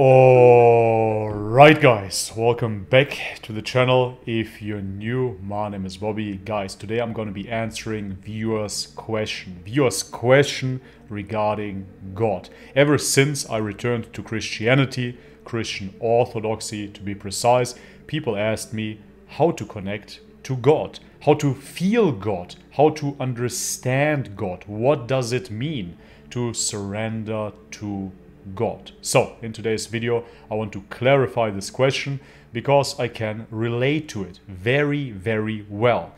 Alright guys, welcome back to the channel. If you're new, my name is Bobby. Guys, today I'm going to be answering viewers' question. Viewers' question regarding God. Ever since I returned to Christianity, Christian Orthodoxy to be precise, people asked me how to connect to God, how to feel God, how to understand God. What does it mean to surrender to God? So, in today's video, I want to clarify this question because I can relate to it very, very well.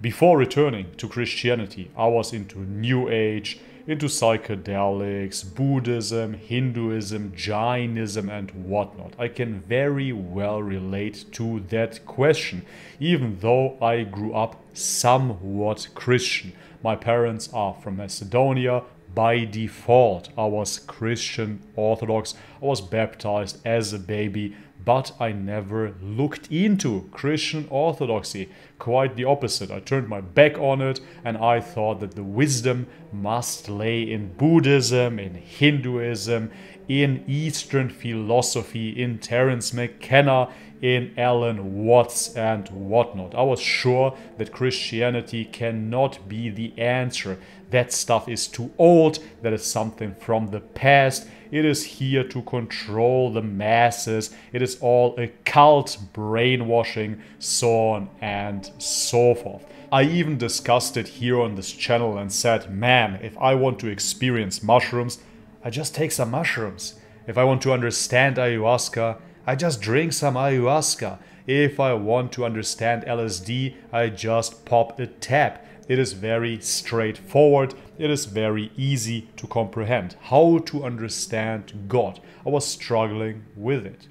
Before returning to Christianity, I was into New Age, into psychedelics, Buddhism, Hinduism, Jainism, and whatnot. I can very well relate to that question, even though I grew up somewhat Christian. My parents are from Macedonia, by default. I was Christian Orthodox. I was baptized as a baby, but I never looked into Christian Orthodoxy. Quite the opposite. I turned my back on it and I thought that the wisdom must lay in Buddhism, in Hinduism, in Eastern philosophy, in Terence McKenna, in Alan Watts and whatnot. I was sure that Christianity cannot be the answer. That stuff is too old, that is something from the past. It is here to control the masses. It is all a cult, brainwashing, so on and so forth. I even discussed it here on this channel and said, man, if I want to experience mushrooms, I just take some mushrooms. If I want to understand ayahuasca, I just drink some ayahuasca. If I want to understand LSD, I just pop a tab. It is very straightforward. It is very easy to comprehend how to understand God. I was struggling with it.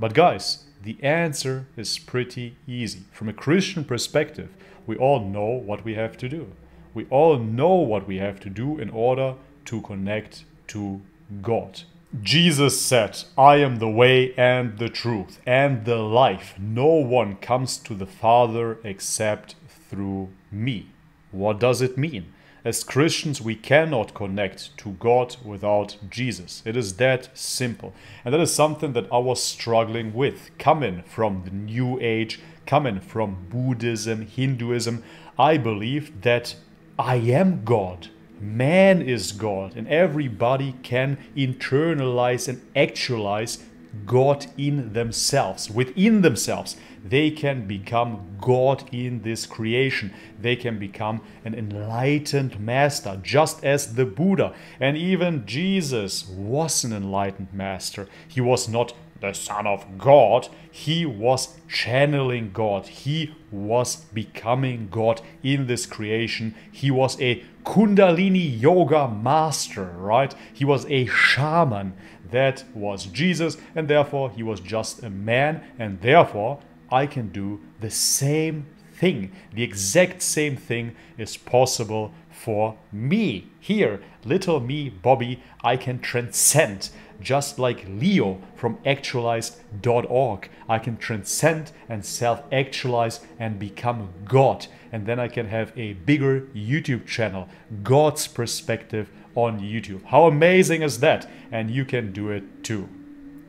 But guys, the answer is pretty easy. From a Christian perspective, we all know what we have to do. We all know what we have to do in order to connect to God. Jesus said, I am the way and the truth and the life. No one comes to the Father except through me. What does it mean? As Christians, we cannot connect to God without Jesus. It is that simple. And that is something that I was struggling with. Coming from the New Age, coming from Buddhism, Hinduism, I believed that I am God. Man is God, and everybody can internalize and actualize God in themselves, within themselves. They can become God in this creation. They can become an enlightened master, just as the Buddha and even Jesus was an enlightened master. He was not the Son of God, he was channeling God. He was becoming God in this creation. He was a Kundalini yoga master, right? He was a shaman. That was Jesus, and therefore he was just a man, and therefore I can do the same thing. The exact same thing is possible for me. Here, little me, Bobby, I can transcend just like Leo from actualized.org. I can transcend and self actualize and become God. And then I can have a bigger YouTube channel, God's perspective on YouTube. How amazing is that? And you can do it too.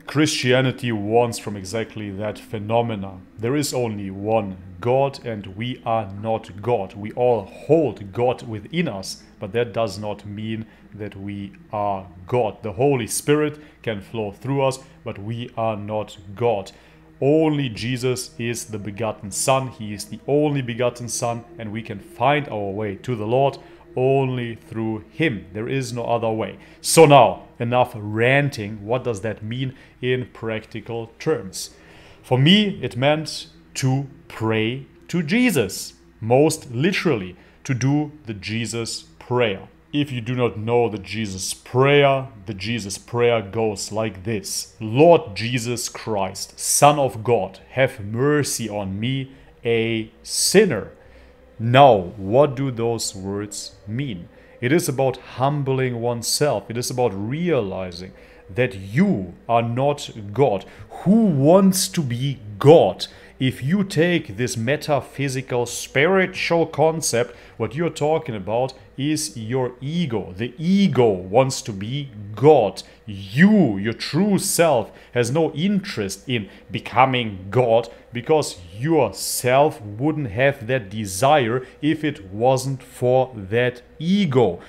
Christianity wants from exactly that phenomena. There is only one God and we are not God. We all hold God within us, but that does not mean that we are God. The Holy Spirit can flow through us, but we are not God. Only Jesus is the begotten Son. He is the only begotten Son, and we can find our way to the Lord only through Him. There is no other way. So, now, enough ranting. What does that mean in practical terms? For me, it meant to pray to Jesus, most literally, to do the Jesus prayer. If you do not know the Jesus prayer, the Jesus prayer goes like this Lord Jesus Christ, Son of God, have mercy on me, a sinner. Now, what do those words mean? It is about humbling oneself, it is about realizing that you are not God. Who wants to be God? If you take this metaphysical spiritual concept, what you're talking about is your ego. The ego wants to be God. You, your true self, has no interest in becoming God because yourself wouldn't have that desire if it wasn't for that ego.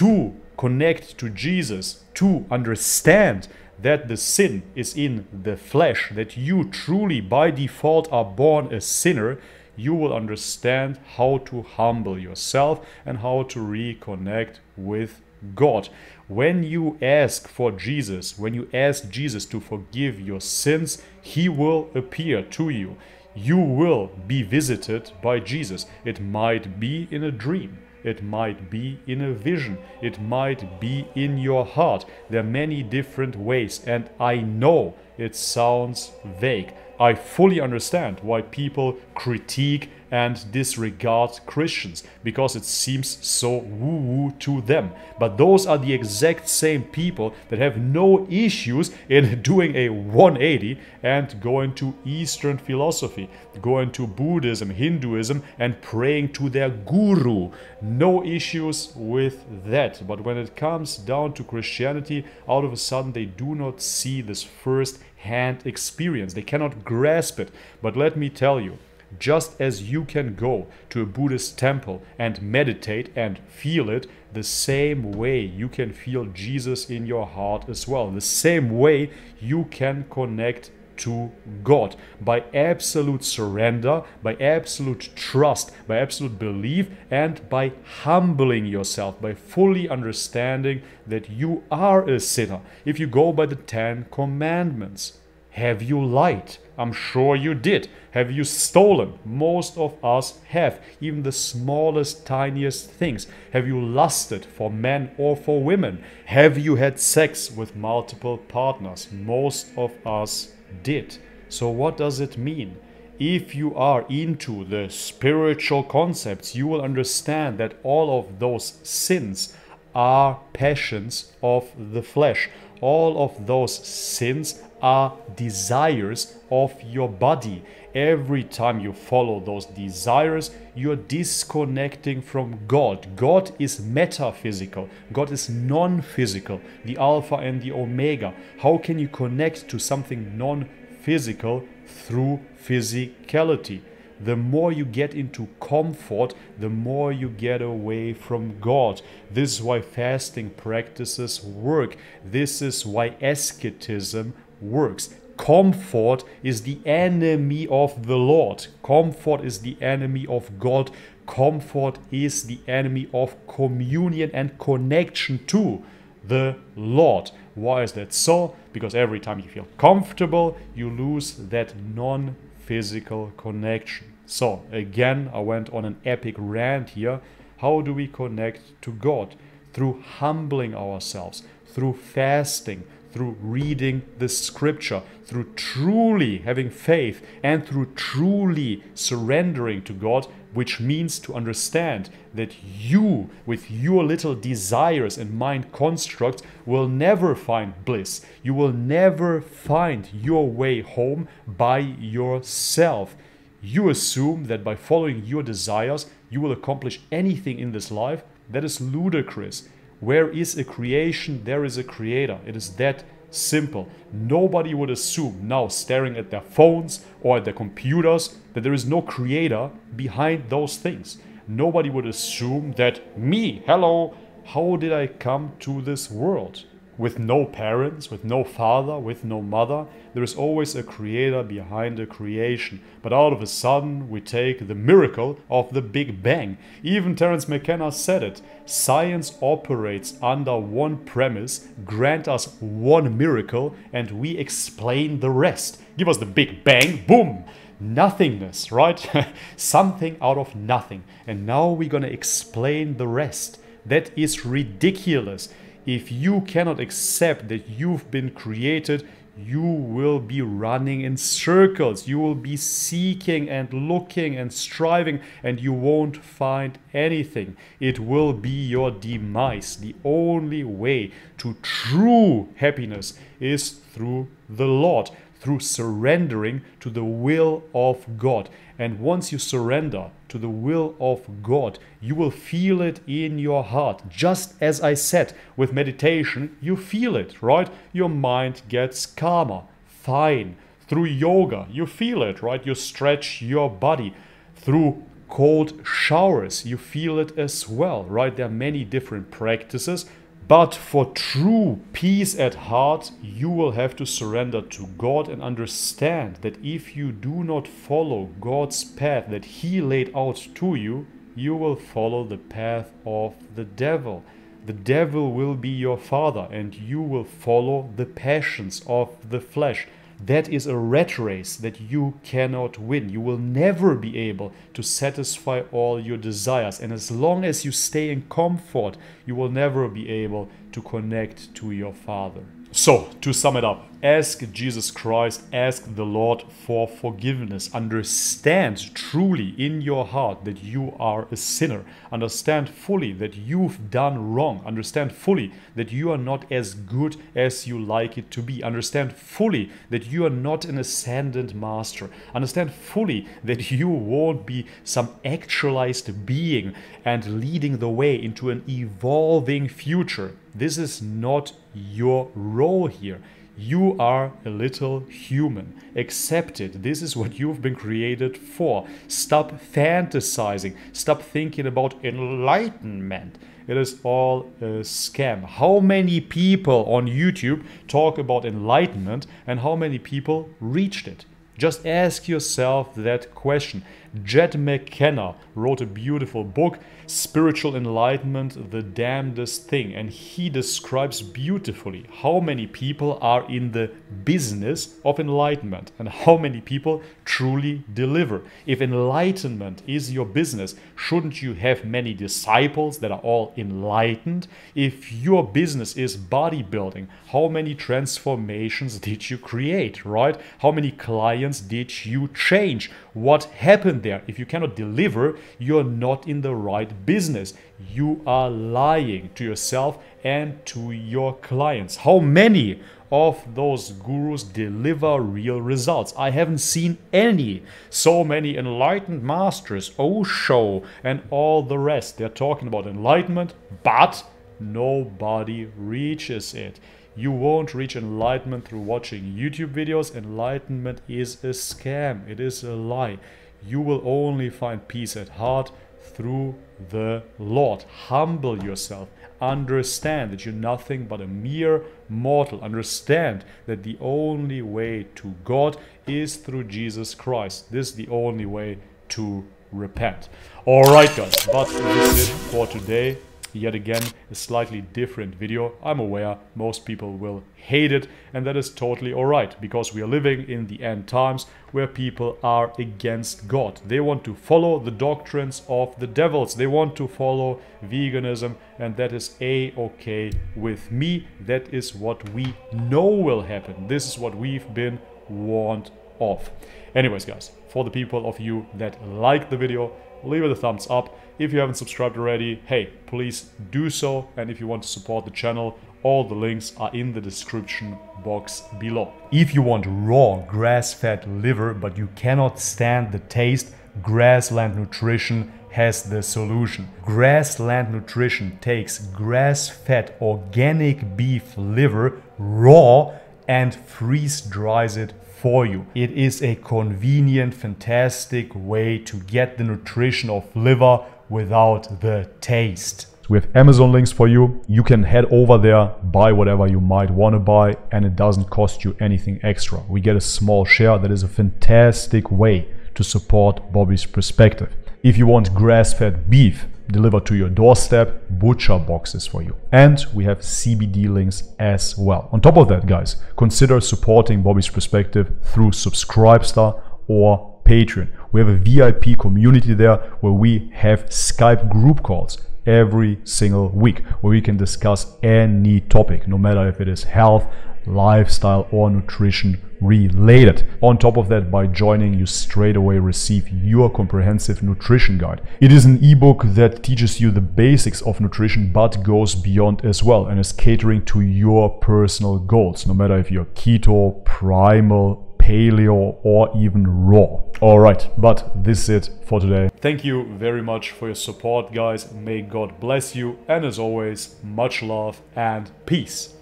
To connect to Jesus, to understand that the sin is in the flesh, that you truly by default are born a sinner, you will understand how to humble yourself and how to reconnect with God. When you ask for Jesus, when you ask Jesus to forgive your sins, He will appear to you. You will be visited by Jesus. It might be in a dream. It might be in a vision. It might be in your heart. There are many different ways, and I know it sounds vague. I fully understand why people critique and disregard Christians because it seems so woo woo to them. But those are the exact same people that have no issues in doing a 180 and going to Eastern philosophy, going to Buddhism, Hinduism, and praying to their guru. No issues with that. But when it comes down to Christianity, all of a sudden they do not see this first hand experience. They cannot grasp it. But let me tell you, just as you can go to a Buddhist temple and meditate and feel it, the same way you can feel Jesus in your heart as well. The same way you can connect to God by absolute surrender, by absolute trust, by absolute belief, and by humbling yourself, by fully understanding that you are a sinner. If you go by the Ten Commandments, have you lied? I'm sure you did. Have you stolen? Most of us have, even the smallest, tiniest things. Have you lusted for men or for women? Have you had sex with multiple partners? Most of us did. So, what does it mean? If you are into the spiritual concepts, you will understand that all of those sins are passions of the flesh. All of those sins are desires of your body. Every time you follow those desires, you're disconnecting from God. God is metaphysical, God is non physical, the Alpha and the Omega. How can you connect to something non physical through physicality? The more you get into comfort, the more you get away from God. This is why fasting practices work. This is why asceticism works. Comfort is the enemy of the Lord. Comfort is the enemy of God. Comfort is the enemy of communion and connection to the Lord. Why is that so? Because every time you feel comfortable, you lose that non physical connection. So, again, I went on an epic rant here. How do we connect to God? Through humbling ourselves, through fasting, through reading the scripture, through truly having faith, and through truly surrendering to God, which means to understand that you, with your little desires and mind constructs, will never find bliss. You will never find your way home by yourself. You assume that by following your desires, you will accomplish anything in this life. That is ludicrous. Where is a creation, there is a creator. It is that simple. Nobody would assume now, staring at their phones or at their computers, that there is no creator behind those things. Nobody would assume that me, hello, how did I come to this world? With no parents, with no father, with no mother. There is always a creator behind a creation. But all of a sudden, we take the miracle of the Big Bang. Even Terence McKenna said it science operates under one premise, grant us one miracle, and we explain the rest. Give us the Big Bang, boom! Nothingness, right? Something out of nothing. And now we're gonna explain the rest. That is ridiculous. If you cannot accept that you've been created, you will be running in circles. You will be seeking and looking and striving, and you won't find anything. It will be your demise. The only way to true happiness is through the Lord, through surrendering to the will of God. And once you surrender to the will of God, you will feel it in your heart. Just as I said, with meditation, you feel it, right? Your mind gets calmer. Fine. Through yoga, you feel it, right? You stretch your body. Through cold showers, you feel it as well, right? There are many different practices. But for true peace at heart, you will have to surrender to God and understand that if you do not follow God's path that He laid out to you, you will follow the path of the devil. The devil will be your father, and you will follow the passions of the flesh. That is a rat race that you cannot win. You will never be able to satisfy all your desires. And as long as you stay in comfort, you will never be able to connect to your Father. So, to sum it up, ask Jesus Christ, ask the Lord for forgiveness. Understand truly in your heart that you are a sinner. Understand fully that you've done wrong. Understand fully that you are not as good as you like it to be. Understand fully that you are not an ascendant master. Understand fully that you won't be some actualized being and leading the way into an evolving future. This is not your role here. You are a little human. Accept it. This is what you've been created for. Stop fantasizing. Stop thinking about enlightenment. It is all a scam. How many people on YouTube talk about enlightenment and how many people reached it? Just ask yourself that question. Jed McKenna wrote a beautiful book, Spiritual Enlightenment, the Damnedest Thing, and he describes beautifully how many people are in the business of enlightenment and how many people truly deliver. If enlightenment is your business, shouldn't you have many disciples that are all enlightened? If your business is bodybuilding, how many transformations did you create, right? How many clients did you change? What happened there? If you cannot deliver, you're not in the right business. You are lying to yourself and to your clients. How many of those gurus deliver real results? I haven't seen any. So many enlightened masters, Osho, and all the rest. They're talking about enlightenment, but nobody reaches it. You won't reach enlightenment through watching YouTube videos. Enlightenment is a scam, it is a lie. You will only find peace at heart through the Lord. Humble yourself. Understand that you're nothing but a mere mortal. Understand that the only way to God is through Jesus Christ. This is the only way to repent. Alright guys, but this is it for today yet again a slightly different video. I'm aware most people will hate it and that is totally alright because we are living in the end times where people are against God. They want to follow the doctrines of the devils. They want to follow veganism and that is a-okay with me. That is what we know will happen. This is what we've been warned of. Anyways guys, for the people of you that like the video, leave it a thumbs up. If you haven't subscribed already, hey, please do so. And if you want to support the channel, all the links are in the description box below. If you want raw grass-fed liver, but you cannot stand the taste, Grassland Nutrition has the solution. Grassland Nutrition takes grass-fed organic beef liver raw and freeze dries it for you. It is a convenient, fantastic way to get the nutrition of liver without the taste. We have Amazon links for you. You can head over there, buy whatever you might want to buy, and it doesn't cost you anything extra. We get a small share. That is a fantastic way to support Bobby's perspective. If you want grass fed beef, delivered to your doorstep, butcher boxes for you. And we have CBD links as well. On top of that, guys, consider supporting Bobby's Perspective through Subscribestar or Patreon. We have a VIP community there where we have Skype group calls every single week where we can discuss any topic, no matter if it is health, lifestyle, or nutrition related. On top of that, by joining, you straight away receive your comprehensive nutrition guide. It is an ebook that teaches you the basics of nutrition but goes beyond as well and is catering to your personal goals, no matter if you're keto, primal, paleo or even raw. Alright, but this is it for today. Thank you very much for your support, guys. May God bless you, and as always, much love and peace.